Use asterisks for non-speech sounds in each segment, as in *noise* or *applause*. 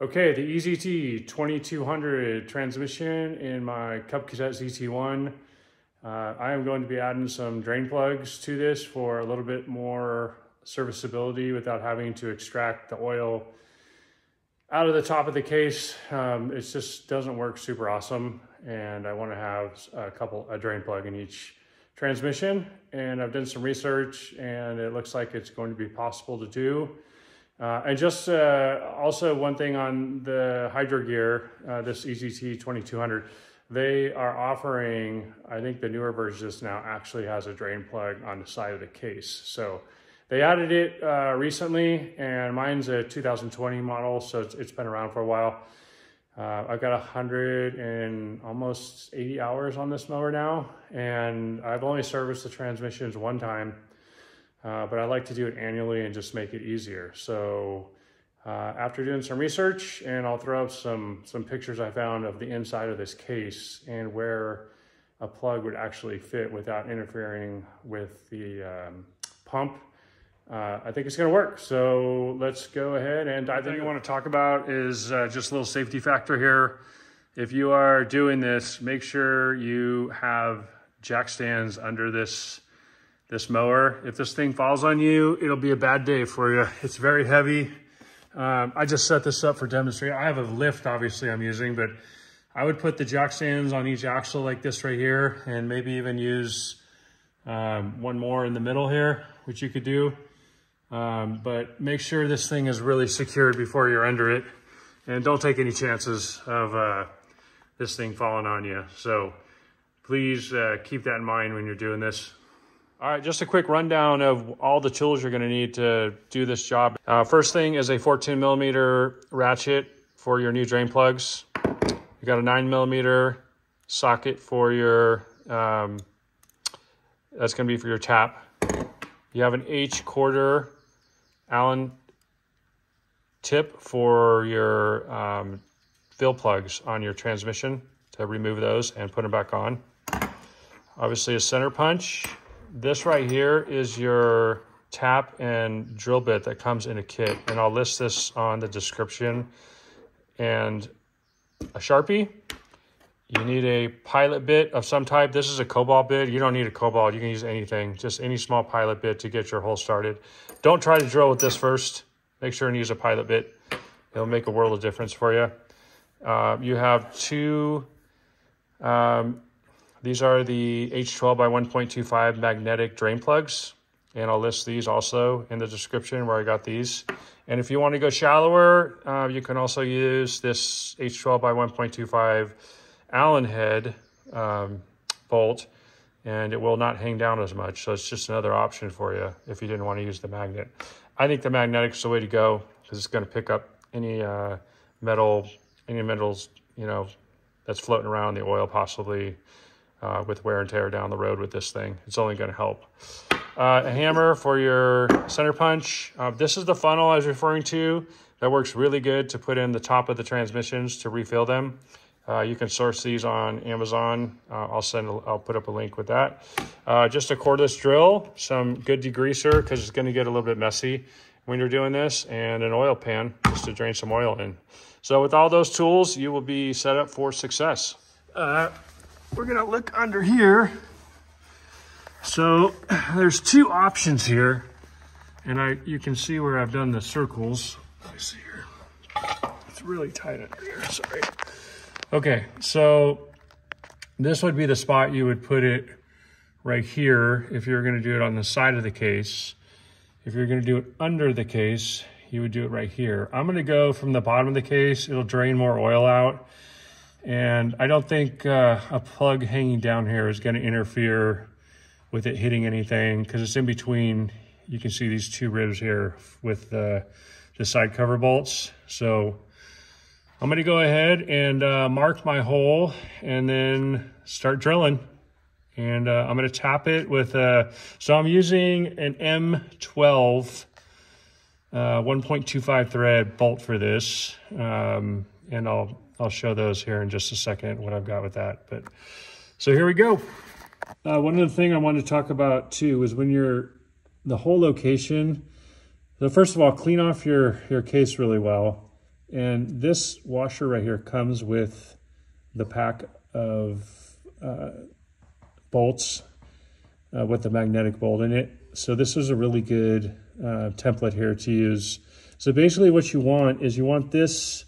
Okay, the EZT 2200 transmission in my Cub Cadet ZT1. Uh, I am going to be adding some drain plugs to this for a little bit more serviceability without having to extract the oil out of the top of the case. Um, it just doesn't work super awesome and I want to have a couple, a drain plug in each transmission and I've done some research and it looks like it's going to be possible to do. Uh, and just uh, also one thing on the Hydro Gear, uh, this EZT 2200, they are offering, I think the newer version just now actually has a drain plug on the side of the case. So they added it uh, recently and mine's a 2020 model, so it's, it's been around for a while. Uh, I've got 100 and almost 80 hours on this mower now, and I've only serviced the transmissions one time uh, but I like to do it annually and just make it easier. So uh, after doing some research, and I'll throw up some, some pictures I found of the inside of this case and where a plug would actually fit without interfering with the um, pump. Uh, I think it's gonna work. So let's go ahead and dive in. The thing I wanna talk about is uh, just a little safety factor here. If you are doing this, make sure you have jack stands under this this mower. If this thing falls on you, it'll be a bad day for you. It's very heavy. Um, I just set this up for demonstration. I have a lift, obviously, I'm using, but I would put the jack stands on each axle like this right here, and maybe even use um, one more in the middle here, which you could do. Um, but make sure this thing is really secured before you're under it. And don't take any chances of uh, this thing falling on you. So please uh, keep that in mind when you're doing this. All right, just a quick rundown of all the tools you're gonna need to do this job. Uh, first thing is a 14 millimeter ratchet for your new drain plugs. You got a nine millimeter socket for your, um, that's gonna be for your tap. You have an H quarter Allen tip for your um, fill plugs on your transmission to remove those and put them back on. Obviously a center punch this right here is your tap and drill bit that comes in a kit. And I'll list this on the description. And a Sharpie. You need a pilot bit of some type. This is a cobalt bit. You don't need a cobalt. You can use anything. Just any small pilot bit to get your hole started. Don't try to drill with this first. Make sure and use a pilot bit. It'll make a world of difference for you. Uh, you have two um, these are the M12 by 1.25 magnetic drain plugs. And I'll list these also in the description where I got these. And if you want to go shallower, uh, you can also use this M12 by 1.25 Allen head um, bolt and it will not hang down as much. So it's just another option for you if you didn't want to use the magnet. I think the magnetic magnetic's the way to go because it's going to pick up any uh, metal, any metals, you know, that's floating around the oil possibly uh, with wear and tear down the road with this thing. It's only going to help. Uh, a hammer for your center punch. Uh, this is the funnel I was referring to that works really good to put in the top of the transmissions to refill them. Uh, you can source these on Amazon. Uh, I'll send. A, I'll put up a link with that. Uh, just a cordless drill, some good degreaser because it's going to get a little bit messy when you're doing this, and an oil pan just to drain some oil in. So with all those tools, you will be set up for success. We're gonna look under here. So *clears throat* there's two options here. And I, you can see where I've done the circles. Let me see here. It's really tight under here, sorry. Okay, so this would be the spot you would put it right here if you're gonna do it on the side of the case. If you're gonna do it under the case, you would do it right here. I'm gonna go from the bottom of the case. It'll drain more oil out. And I don't think uh, a plug hanging down here is going to interfere with it hitting anything because it's in between. You can see these two ribs here with the, the side cover bolts. So I'm going to go ahead and uh, mark my hole and then start drilling. And uh, I'm going to tap it with a, so I'm using an M12 uh, 1.25 thread bolt for this. Um, and I'll I'll show those here in just a second, what I've got with that. But So here we go. Uh, one other thing I wanted to talk about too is when you're, the whole location, so first of all, clean off your, your case really well. And this washer right here comes with the pack of uh, bolts uh, with the magnetic bolt in it. So this is a really good uh, template here to use. So basically what you want is you want this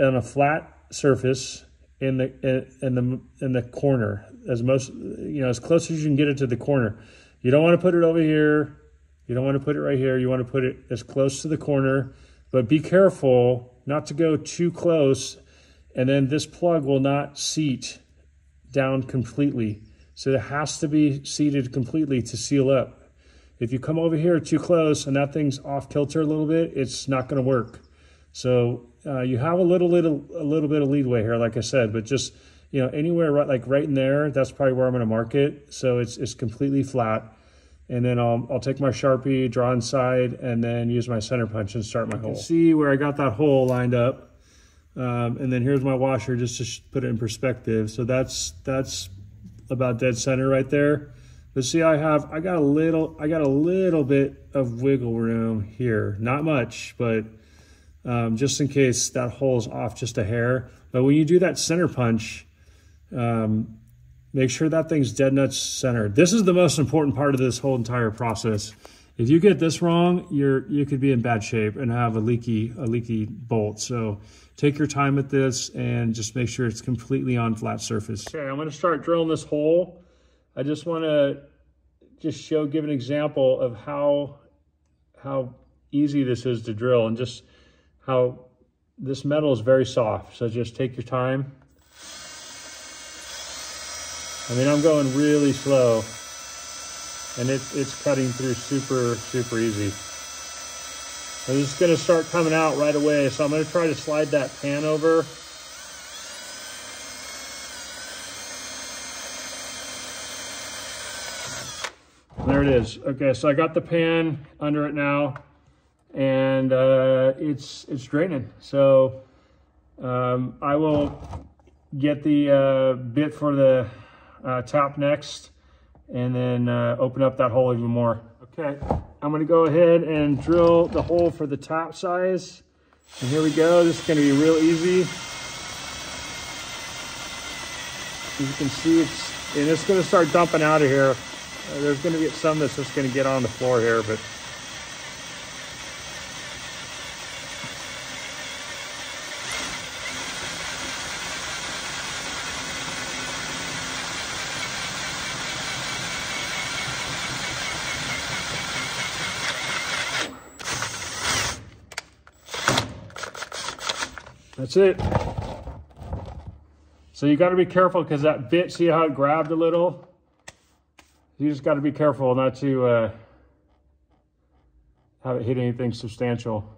on a flat surface in the in the in the corner as most you know as close as you can get it to the corner. You don't want to put it over here. You don't want to put it right here. You want to put it as close to the corner, but be careful not to go too close and then this plug will not seat down completely. So it has to be seated completely to seal up. If you come over here too close and that thing's off kilter a little bit, it's not going to work. So uh, you have a little, little, a little bit of leadway here, like I said, but just, you know, anywhere right, like right in there, that's probably where I'm going to mark it. So it's, it's completely flat. And then I'll, I'll take my Sharpie, draw inside, and then use my center punch and start my hole. See where I got that hole lined up. Um, and then here's my washer just to put it in perspective. So that's, that's about dead center right there. But see, I have, I got a little, I got a little bit of wiggle room here. Not much, but um, just in case that hole's off just a hair. But when you do that center punch, um, make sure that thing's dead nuts centered. This is the most important part of this whole entire process. If you get this wrong, you're you could be in bad shape and have a leaky a leaky bolt. So take your time with this and just make sure it's completely on flat surface. Okay, I'm to start drilling this hole. I just want to just show, give an example of how how easy this is to drill and just how this metal is very soft. So just take your time. I mean, I'm going really slow and it, it's cutting through super, super easy. And it's gonna start coming out right away. So I'm gonna try to slide that pan over. There it is. Okay, so I got the pan under it now and uh, it's it's draining. So um, I will get the uh, bit for the uh, tap next and then uh, open up that hole even more. Okay, I'm gonna go ahead and drill the hole for the tap size. And here we go, this is gonna be real easy. As you can see, it's, and it's gonna start dumping out of here. Uh, there's gonna be some that's just gonna get on the floor here, but That's it. So you got to be careful because that bit, see how it grabbed a little? You just got to be careful not to uh, have it hit anything substantial.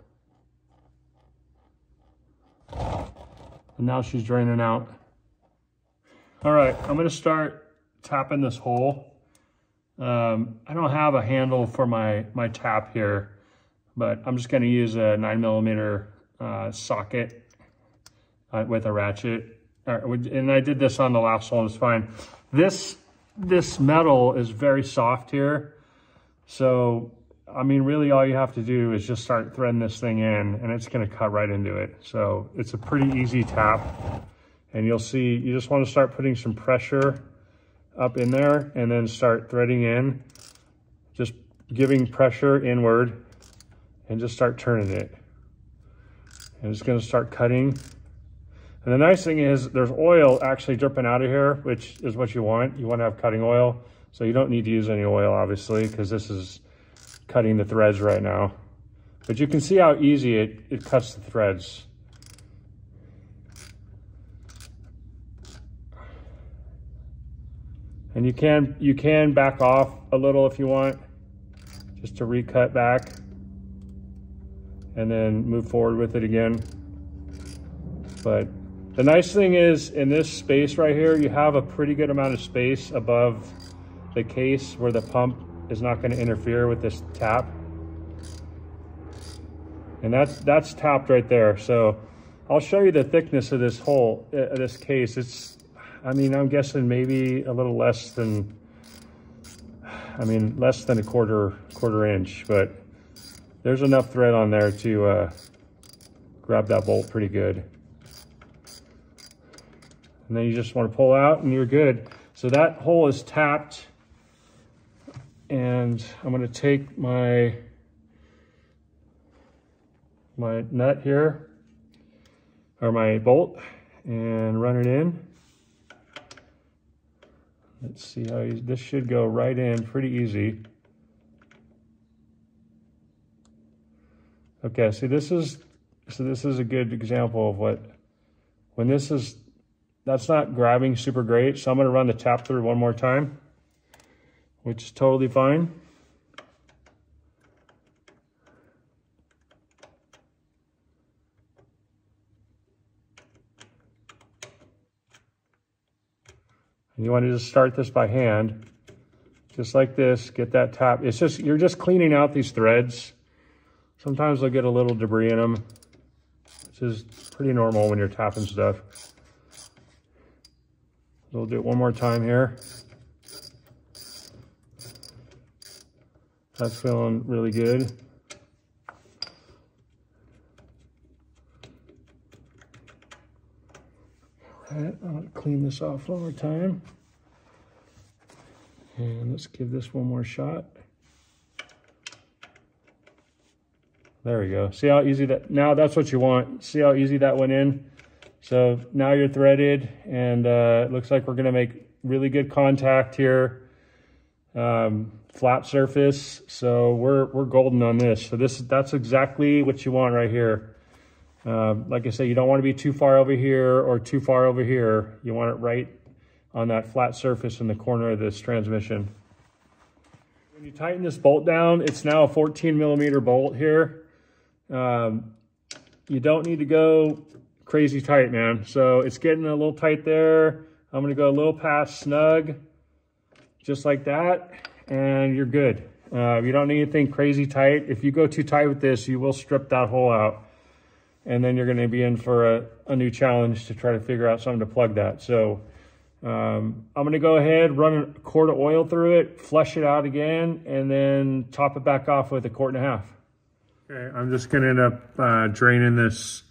And now she's draining out. All right, I'm gonna start tapping this hole. Um, I don't have a handle for my, my tap here, but I'm just gonna use a nine millimeter uh, socket uh, with a ratchet. and I did this on the last one, it's fine. This, this metal is very soft here. So, I mean, really all you have to do is just start threading this thing in and it's gonna cut right into it. So it's a pretty easy tap. And you'll see, you just wanna start putting some pressure up in there and then start threading in. Just giving pressure inward and just start turning it. And it's gonna start cutting and the nice thing is there's oil actually dripping out of here, which is what you want. You want to have cutting oil. So you don't need to use any oil, obviously, because this is cutting the threads right now. But you can see how easy it, it cuts the threads. And you can, you can back off a little if you want, just to recut back and then move forward with it again. But the nice thing is in this space right here, you have a pretty good amount of space above the case where the pump is not going to interfere with this tap. And that's that's tapped right there. So I'll show you the thickness of this hole, uh, this case. It's, I mean, I'm guessing maybe a little less than, I mean, less than a quarter quarter inch, but there's enough thread on there to uh, grab that bolt pretty good. And then you just want to pull out and you're good. So that hole is tapped and I'm going to take my my nut here or my bolt and run it in. Let's see how you, this should go right in pretty easy. Okay, see this is so this is a good example of what when this is that's not grabbing super great. So I'm gonna run the tap through one more time, which is totally fine. And you want to just start this by hand, just like this, get that tap. It's just, you're just cleaning out these threads. Sometimes they'll get a little debris in them, which is pretty normal when you're tapping stuff. We'll do it one more time here. That's feeling really good. right, I'm gonna clean this off one more time. And let's give this one more shot. There we go. See how easy that, now that's what you want. See how easy that went in? So now you're threaded and uh, it looks like we're gonna make really good contact here. Um, flat surface. So we're, we're golden on this. So this that's exactly what you want right here. Uh, like I said, you don't want to be too far over here or too far over here. You want it right on that flat surface in the corner of this transmission. When you tighten this bolt down, it's now a 14 millimeter bolt here. Um, you don't need to go crazy tight, man. So it's getting a little tight there. I'm gonna go a little past snug, just like that, and you're good. Uh, you don't need anything crazy tight. If you go too tight with this, you will strip that hole out and then you're going to be in for a, a, new challenge to try to figure out something to plug that. So um, I'm going to go ahead, run a quart of oil through it, flush it out again, and then top it back off with a quart and a half. Okay, I'm just going to end up uh, draining this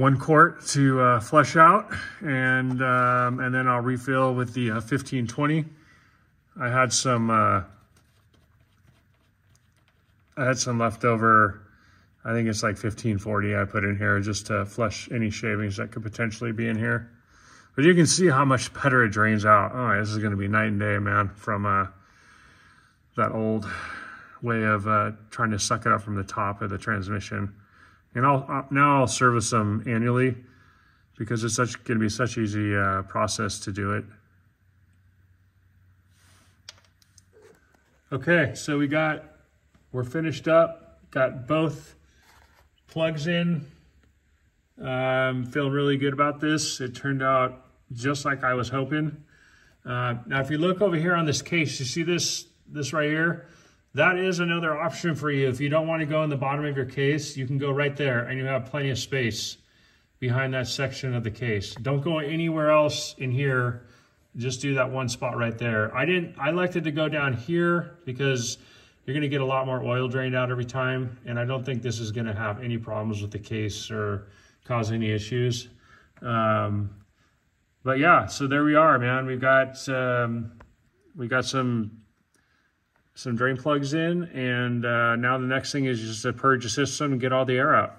one quart to uh, flush out, and um, and then I'll refill with the uh, 1520. I had some uh, I had some leftover I think it's like 1540 I put in here just to flush any shavings that could potentially be in here. But you can see how much better it drains out. Oh, this is going to be night and day, man, from uh, that old way of uh, trying to suck it up from the top of the transmission. And I'll, uh, now I'll service them annually because it's such going to be such easy uh, process to do it. Okay, so we got, we're finished up, got both plugs in. Um, feeling really good about this. It turned out just like I was hoping. Uh, now, if you look over here on this case, you see this, this right here? That is another option for you. If you don't want to go in the bottom of your case, you can go right there and you have plenty of space behind that section of the case. Don't go anywhere else in here. Just do that one spot right there. I didn't, I elected to go down here because you're going to get a lot more oil drained out every time, and I don't think this is going to have any problems with the case or cause any issues. Um, but yeah, so there we are, man. We've got um, we got some some drain plugs in, and uh, now the next thing is just to purge the system and get all the air out.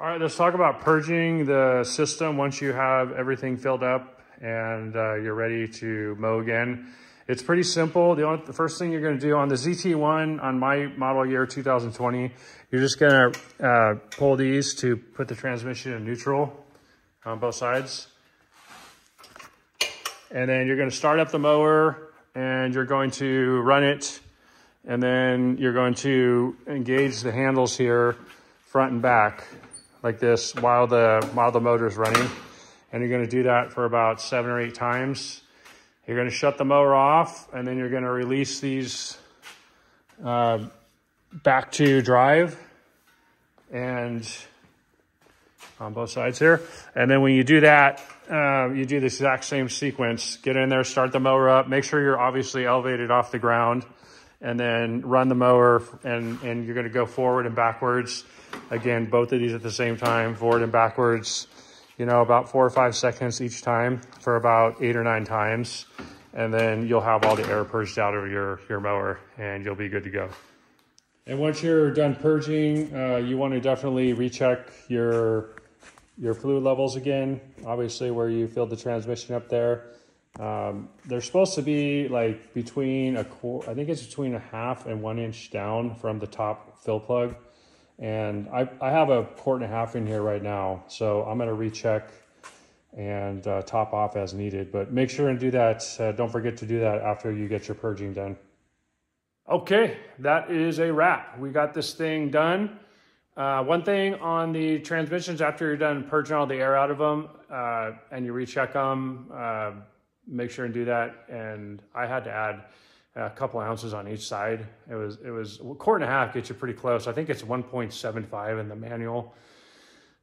All right, let's talk about purging the system once you have everything filled up and uh, you're ready to mow again. It's pretty simple. The, only, the first thing you're going to do on the ZT1 on my model year 2020, you're just going to uh, pull these to put the transmission in neutral on both sides. And then you're going to start up the mower and you're going to run it. And then you're going to engage the handles here front and back like this while the, while the motor is running. And you're going to do that for about seven or eight times. You're going to shut the mower off and then you're going to release these uh, back to drive and on both sides here. And then when you do that, uh, you do the exact same sequence. Get in there, start the mower up, make sure you're obviously elevated off the ground and then run the mower and, and you're gonna go forward and backwards. Again, both of these at the same time, forward and backwards, you know, about four or five seconds each time for about eight or nine times. And then you'll have all the air purged out of your, your mower and you'll be good to go. And once you're done purging, uh, you want to definitely recheck your your fluid levels again. Obviously, where you filled the transmission up there, um, they're supposed to be like between a quarter. I think it's between a half and one inch down from the top fill plug. And I, I have a quart and a half in here right now, so I'm gonna recheck and uh, top off as needed. But make sure and do that. Uh, don't forget to do that after you get your purging done. Okay, that is a wrap. We got this thing done. Uh, one thing on the transmissions, after you're done purging all the air out of them uh, and you recheck them, uh, make sure and do that. And I had to add a couple ounces on each side. It was it was a quart and a half gets you pretty close. I think it's 1.75 in the manual.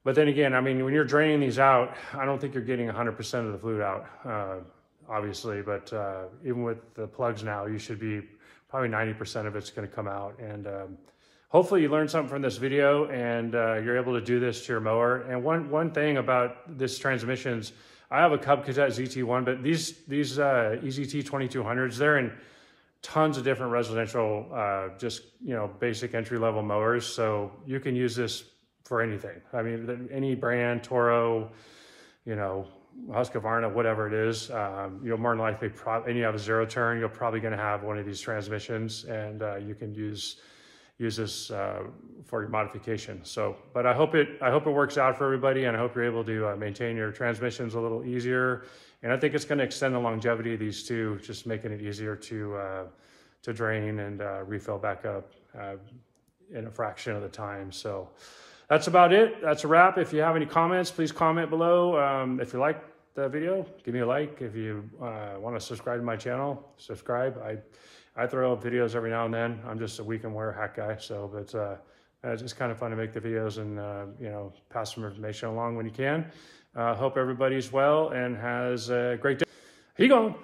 But then again, I mean, when you're draining these out, I don't think you're getting 100% of the fluid out, uh, obviously. But uh, even with the plugs now, you should be probably 90% of it's going to come out. And um, hopefully you learned something from this video and uh, you're able to do this to your mower. And one, one thing about this transmissions, I have a Cub Cadet ZT1, but these, these uh, EZT 2200s, they're in tons of different residential, uh, just, you know, basic entry level mowers. So you can use this for anything. I mean, any brand, Toro, you know, Husqvarna, whatever it is, um, you'll more than likely, pro- and you have a zero turn, you're probably going to have one of these transmissions, and uh, you can use use this uh, for your modification. So, but I hope it I hope it works out for everybody, and I hope you're able to uh, maintain your transmissions a little easier. And I think it's going to extend the longevity of these two, just making it easier to uh, to drain and uh, refill back up uh, in a fraction of the time. So that's about it. That's a wrap. If you have any comments, please comment below. Um, if you like the video, give me a like. If you uh, want to subscribe to my channel, subscribe. I I throw up videos every now and then. I'm just a weekend wear hack guy, so but uh, it's just kind of fun to make the videos and uh, you know pass some information along when you can. Uh, hope everybody's well and has a great day. He gone.